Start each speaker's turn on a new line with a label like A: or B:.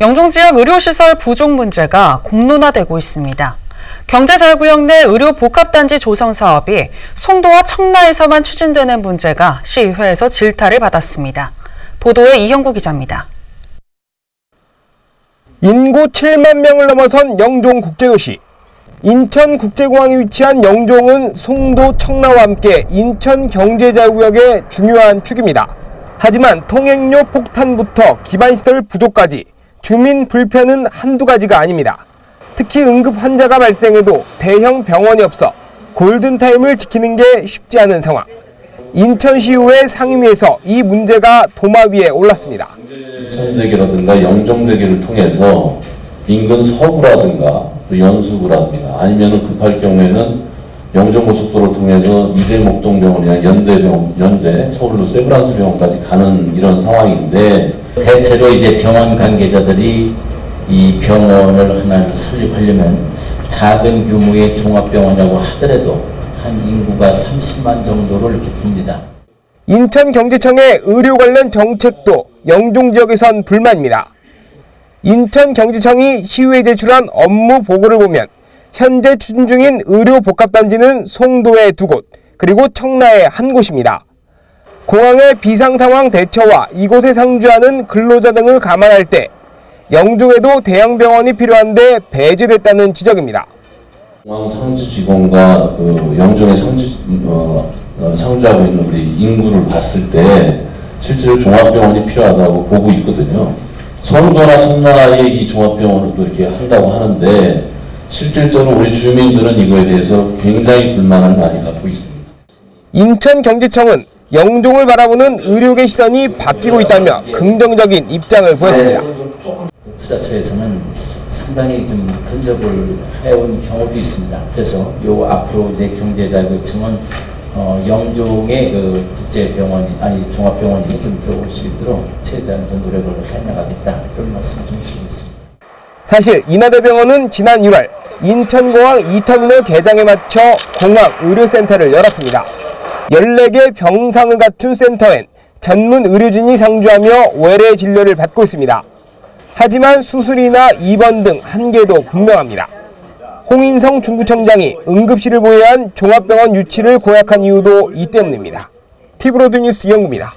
A: 영종 지역 의료시설 부족 문제가 공론화되고 있습니다. 경제자유구역 내 의료 복합단지 조성 사업이 송도와 청라에서만 추진되는 문제가 시의회에서 질타를 받았습니다. 보도에 이형구 기자입니다.
B: 인구 7만 명을 넘어선 영종 국제도시. 인천 국제공항이 위치한 영종은 송도, 청라와 함께 인천 경제자유구역의 중요한 축입니다. 하지만 통행료 폭탄부터 기반시설 부족까지 주민 불편은 한두 가지가 아닙니다. 특히 응급 환자가 발생해도 대형 병원이 없어 골든타임을 지키는 게 쉽지 않은 상황. 인천시의회 상임위에서 이 문제가 도마 위에 올랐습니다.
C: 인천대교라든가 영종대교를 통해서 인근 서구라든가 또 연수구라든가 아니면 급할 경우에는 영종고속도로 통해서 이대목동병원이나 연대병원, 연대, 서울로 세브란스 병원까지 가는 이런 상황인데
D: 대체로 이제 병원 관계자들이 이 병원을 하나 설립하려면 작은 규모의 종합병원이라고 하더라도 한 인구가 30만 정도를 이렇게 봅니다.
B: 인천경제청의 의료 관련 정책도 영종 지역에선 불만입니다. 인천경제청이 시의회에 제출한 업무 보고를 보면 현재 추진 중인 의료 복합단지는 송도에 두 곳, 그리고 청라에 한 곳입니다. 공항의 비상 상황 대처와 이곳에 상주하는 근로자 등을 감안할 때 영종에도 대형 병원이 필요한데 배제됐다는 지적입니다.
C: 공항 상주 직원과 그 영종의 상주, 어, 어, 상주하고 있는 우리 인구를 봤을 때 실제로 종합병원이 필요하다고 보고 있거든요. 송도나 청라에 이 종합병원을 또 이렇게 한다고 하는데 실질적으로 우리 주민들은 이거에 대해서 굉장히 불만을 많이 갖고 있습니다.
B: 인천경제청은 영종을 바라보는 의료계 시선이 바뀌고 있다며 긍정적인 입장을 보였습니다.
D: 투자처에서는 상당히 좀 근접을 해온 경우도 있습니다. 그래서 요 앞으로 이제 경제자격증은 어, 영종의 그 국제병원이 아니 종합병원이 좀 들어올 수 있도록 최대한 좀 노력을 해나가겠다 그런 말씀 좀 드리겠습니다.
B: 사실 인하대병원은 지난 1월 인천공항 2터미널 개장에 맞춰 공항 의료센터를 열었습니다. 14개 병상을 갖춘 센터엔 전문 의료진이 상주하며 외래 진료를 받고 있습니다. 하지만 수술이나 입원 등 한계도 분명합니다. 홍인성 중구청장이 응급실을 보유한 종합병원 유치를 공약한 이유도 이 때문입니다. 티브로드 뉴스 이영구입니다.